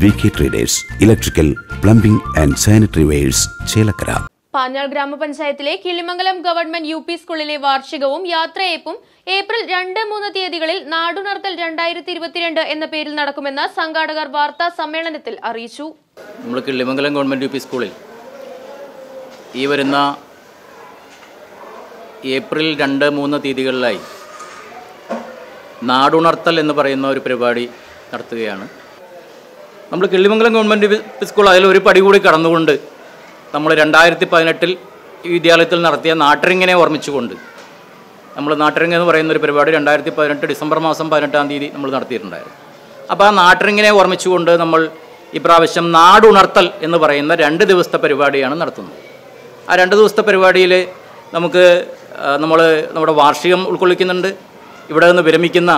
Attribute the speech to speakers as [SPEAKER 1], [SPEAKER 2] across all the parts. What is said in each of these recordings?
[SPEAKER 1] V K traders electrical plumbing and sanitary wares Chelakkara
[SPEAKER 2] Panjal ഗ്രാമപഞ്ചായത്തിലെ Kilimangalam government U P സ്കൂളിലെ വാർഷികവും യാത്രയയപ്പും April രണ്ട് മൂന്ന് തീയതികളിൽ നാടുണർത്തൽ രണ്ടായിരത്തി ഇരുപത്തിരണ്ട് എന്ന പേരിൽ നടക്കുമെന്ന് സംഘാടകർ വാർത്താ സമ്മേളനത്തിൽ അറിയിച്ചു.
[SPEAKER 3] നമ്മൾ കിളിമംഗലം ഗവൺമെന്റ് യു പി സ്കൂളിൽ ഈ വരുന്ന ഏപ്രിൽ രണ്ട് മൂന്ന് തീയതികളിലായി നാടുണർത്തൽ എന്ന് പറയുന്ന ഒരു പരിപാടി നടത്തുകയാണ്. നമ്മൾ കിള്ളിമംഗലം ഗവൺമെന്റ് സ്കൂൾ അതിൽ ഒരു പടി കൂടി കടന്നുകൊണ്ട് നമ്മൾ രണ്ടായിരത്തി പതിനെട്ടിൽ ഈ വിദ്യാലയത്തിൽ നടത്തിയ നാട്ടറിങ്ങിനെ ഓർമ്മിച്ചുകൊണ്ട് നമ്മൾ നാട്ടറിങ് എന്ന് പറയുന്ന ഒരു പരിപാടി രണ്ടായിരത്തി പതിനെട്ട് ഡിസംബർ മാസം പതിനെട്ടാം തീയതി നമ്മൾ നടത്തിയിട്ടുണ്ടായിരുന്നു. അപ്പോൾ ആ നാട്ടറിങ്ങിനെ ഓർമ്മിച്ചുകൊണ്ട് നമ്മൾ ഇപ്രാവശ്യം നാടുണർത്തൽ എന്ന് പറയുന്ന രണ്ട് ദിവസത്തെ പരിപാടിയാണ് നടത്തുന്നത്. ആ രണ്ട് ദിവസത്തെ പരിപാടിയിൽ നമുക്ക് നമ്മൾ നമ്മുടെ വാർഷികം ഉൾക്കൊള്ളിക്കുന്നുണ്ട്. ഇവിടെ നിന്ന് വിരമിക്കുന്ന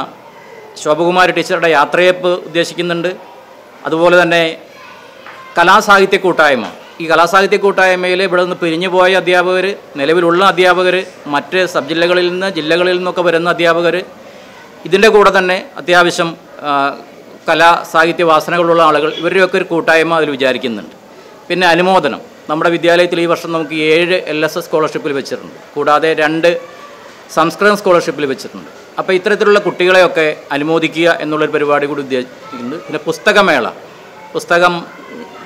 [SPEAKER 3] ശോഭകുമാരി ടീച്ചറുടെ യാത്രയപ്പ് ഉദ്ദേശിക്കുന്നുണ്ട്. അതുപോലെ തന്നെ കലാസാഹിത്യ കൂട്ടായ്മ. ഈ കലാസാഹിത്യ കൂട്ടായ്മയിൽ ഇവിടെ നിന്ന് പിരിഞ്ഞു പോയ അധ്യാപകർ നിലവിലുള്ള അധ്യാപകർ മറ്റ് സബ് ജില്ലകളിൽ നിന്ന് ജില്ലകളിൽ നിന്നൊക്കെ വരുന്ന അധ്യാപകർ ഇതിന്റെ കൂടെ തന്നെ അത്യാവശ്യം കലാ സാഹിത്യ വാസനകളുള്ള ആളുകൾ ഇവരുടെയൊക്കെ ഒരു കൂട്ടായ്മ അതിൽ വിചാരിക്കുന്നുണ്ട്. പിന്നെ അനുമോദനം. നമ്മുടെ വിദ്യാലയത്തിൽ ഈ വർഷം നമുക്ക് ഏഴ് എൽ എസ് എസ് സ്കോളർഷിപ്പിൽ വെച്ചിട്ടുണ്ട്. കൂടാതെ രണ്ട് സംസ്കൃതം സ്കോളർഷിപ്പിൽ വെച്ചിട്ടുണ്ട്. അപ്പോൾ ഇത്തരത്തിലുള്ള കുട്ടികളെയൊക്കെ അനുമോദിക്കുക എന്നുള്ളൊരു പരിപാടി കൂടി ഉദ്ദേശിക്കുന്നുണ്ട് പിന്നെ പുസ്തകമേള. പുസ്തകം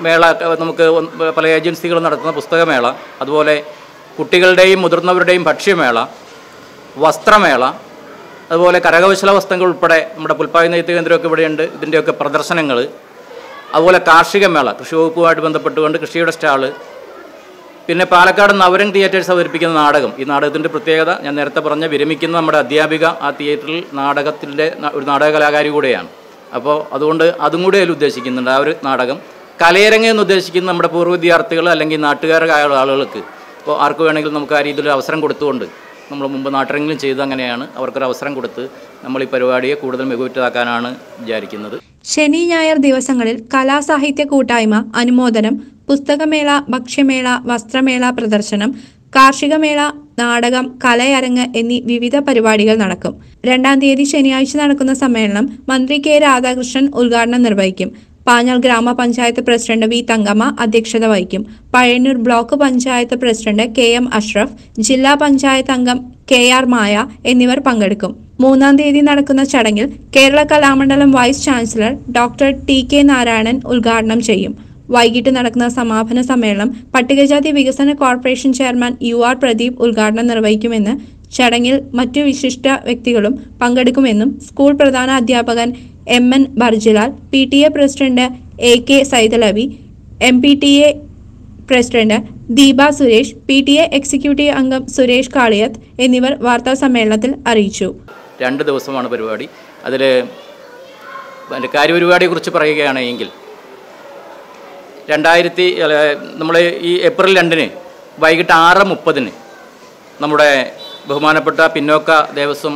[SPEAKER 3] മേള നമുക്ക് പല ഏജൻസികളും നടത്തുന്ന പുസ്തകമേള. അതുപോലെ കുട്ടികളുടെയും മുതിർന്നവരുടെയും ഭക്ഷ്യമേള വസ്ത്രമേള അതുപോലെ കരകൗശല വസ്തുക്കൾ ഉൾപ്പെടെ നമ്മുടെ പുൽപ്പായ നെയ്ത്ത് കേന്ദ്രമൊക്കെ ഇവിടെയുണ്ട്. ഇതിന്റെയൊക്കെ പ്രദർശനങ്ങൾ. അതുപോലെ കാർഷിക മേള കൃഷി വകുപ്പുമായിട്ട് ബന്ധപ്പെട്ടുകൊണ്ട് കൃഷിയുടെ സ്റ്റാൾ. പിന്നെ പാലക്കാട് നവരൻ തിയേറ്റേഴ്സ് അവതരിപ്പിക്കുന്ന നാടകം. ഈ നാടകത്തിന്റെ പ്രത്യേകത ഞാൻ നേരത്തെ പറഞ്ഞ വിരമിക്കുന്ന നമ്മുടെ അധ്യാപിക ആ തിയേറ്ററിൽ നാടകത്തിന്റെ ഒരു നാടക കലാകാരി കൂടെയാണ്. അപ്പോൾ അതുകൊണ്ട് അതും കൂടെ അതിൽ ഉദ്ദേശിക്കുന്നുണ്ട് ആ ഒരു നാടകം. കലയരങ്ങ് എന്ന് ഉദ്ദേശിക്കുന്ന നമ്മുടെ പൂർവ വിദ്യാർത്ഥികൾ അല്ലെങ്കിൽ നാട്ടുകാരായ ആളുകൾക്ക് ഇപ്പോൾ ആർക്ക് വേണമെങ്കിലും നമുക്ക് ആ രീതിയിൽ അവസരം കൊടുത്തുകൊണ്ട് നമ്മൾ മുമ്പ് നാട്ടിലെങ്കിലും ചെയ്ത് അങ്ങനെയാണ്. അവർക്കൊരു അവസരം കൊടുത്ത് നമ്മൾ ഈ പരിപാടിയെ കൂടുതൽ മികവുറ്റതാക്കാനാണ് വിചാരിക്കുന്നത്.
[SPEAKER 4] ശനി ഞായർ ദിവസങ്ങളിൽ കലാസാഹിത്യ കൂട്ടായ്മ അനുമോദനം പുസ്തകമേള ഭക്ഷ്യമേള വസ്ത്രമേള പ്രദർശനം കാർഷികമേള നാടകം കലയരങ്ങ് എന്നീ വിവിധ പരിപാടികൾ നടക്കും. രണ്ടാം തീയതി ശനിയാഴ്ച നടക്കുന്ന സമ്മേളനം മന്ത്രി കെ രാധാകൃഷ്ണൻ ഉദ്ഘാടനം നിർവഹിക്കും. പാഞ്ഞാൾ ഗ്രാമപഞ്ചായത്ത് പ്രസിഡന്റ് വി തങ്കമ്മ അധ്യക്ഷത വഹിക്കും. Pazhayannur block panchayat president K M Ashraf ജില്ലാ പഞ്ചായത്ത് അംഗം കെ ആർ മായ എന്നിവർ പങ്കെടുക്കും. മൂന്നാം തീയതി നടക്കുന്ന ചടങ്ങിൽ Kerala Kalamandalam vice chancellor doctor T K Narayanan ഉദ്ഘാടനം ചെയ്യും. വൈകിട്ട് നടക്കുന്ന സമാപന സമ്മേളനം പട്ടികജാതി വികസന corporation chairman U R Pradeep ഉദ്ഘാടനം നിർവഹിക്കുമെന്ന് ചടങ്ങിൽ മറ്റു വിശിഷ്ട വ്യക്തികളും പങ്കെടുക്കുമെന്നും സ്കൂൾ പ്രധാന അധ്യാപകൻ M N Barjilal P T A president A K Saithalavi M P T A president Deepa Suresh P T A executive അംഗം സുരേഷ് കാളിയത്ത് എന്നിവർ വാർത്താ സമ്മേളനത്തിൽ അറിയിച്ചു.
[SPEAKER 3] രണ്ട് ദിവസമാണ് പരിപാടി. അതിൽ കാര്യപരിപാടിയെക്കുറിച്ച് പറയുകയാണെങ്കിൽ രണ്ടായിരത്തി നമ്മൾ ഈ ഏപ്രിൽ രണ്ടിന് വൈകിട്ട് ആറ് മുപ്പതിന് നമ്മുടെ ബഹുമാനപ്പെട്ട പിന്നോക്ക ദേവസ്വം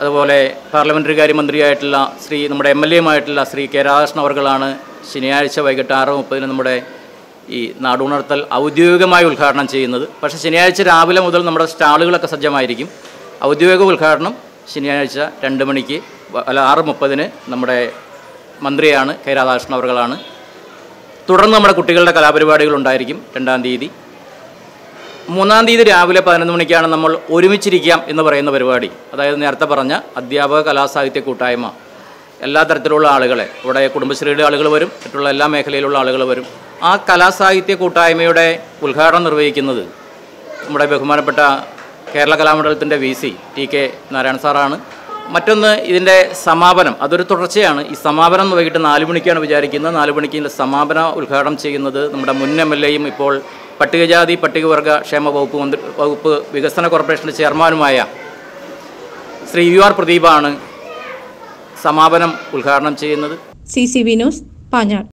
[SPEAKER 3] അതുപോലെ പാർലമെന്ററി കാര്യമന്ത്രിയായിട്ടുള്ള ശ്രീ നമ്മുടെ എം എൽ എമായിട്ടുള്ള ശ്രീ കെ രാധാകൃഷ്ണൻ അവർകളാണ് ശനിയാഴ്ച വൈകിട്ട് ആറ് മുപ്പതിന് നമ്മുടെ ഈ നാടുണർത്തൽ ഔദ്യോഗികമായി ഉദ്ഘാടനം ചെയ്യുന്നത്. പക്ഷേ ശനിയാഴ്ച രാവിലെ മുതൽ നമ്മുടെ സ്റ്റാളുകളൊക്കെ സജ്ജമായിരിക്കും. ഔദ്യോഗിക ഉദ്ഘാടനം ശനിയാഴ്ച രണ്ട് മണിക്ക് അല്ല ആറ് മുപ്പതിന് നമ്മുടെ മന്ത്രിയാണ് കെ രാധാകൃഷ്ണൻ അവർകളാണ്. തുടർന്ന് നമ്മുടെ കുട്ടികളുടെ കലാപരിപാടികൾ ഉണ്ടായിരിക്കും രണ്ടാം തീയതി. മൂന്നാം തീയതി രാവിലെ പതിനൊന്ന് മണിക്കാണ് നമ്മൾ ഒരുമിച്ചിരിക്കാം എന്ന് പറയുന്ന പരിപാടി. അതായത് നേരത്തെ പറഞ്ഞ അധ്യാപക കലാസാഹിത്യ കൂട്ടായ്മ. എല്ലാ തരത്തിലുള്ള ആളുകളെ ഇവിടെ കുടുംബശ്രീയുടെ ആളുകൾ വരും മറ്റുള്ള എല്ലാ മേഖലയിലുള്ള ആളുകൾ വരും. ആ കലാസാഹിത്യ കൂട്ടായ്മയുടെ ഉദ്ഘാടനം നിർവഹിക്കുന്നത് നമ്മുടെ ബഹുമാനപ്പെട്ട Kerala കലാമണ്ഡലത്തിന്റെ V C T K Narayana സാറാണ്. മറ്റൊന്ന് ഇതിന്റെ സമാപനം. അതൊരു തുടർച്ചയാണ്. ഈ സമാപനം എന്ന് വൈകിട്ട് നാല് മണിക്കാണ് വിചാരിക്കുന്നത്. നാല് മണിക്ക് ഇതിന്റെ സമാപന ഉദ്ഘാടനം ചെയ്യുന്നത് നമ്മുടെ മുൻ എം എൽ എയും ഇപ്പോൾ പട്ടികജാതി പട്ടികവർഗ ക്ഷേമ വകുപ്പ് മന്ത്രി വകുപ്പ് വികസന കോർപ്പറേഷന്റെ ചെയർമാനുമായ ശ്രീ യു ആർ പ്രദീപാണ് സമാപനം ഉദ്ഘാടനം ചെയ്യുന്നത്.
[SPEAKER 4] C C V news Panjal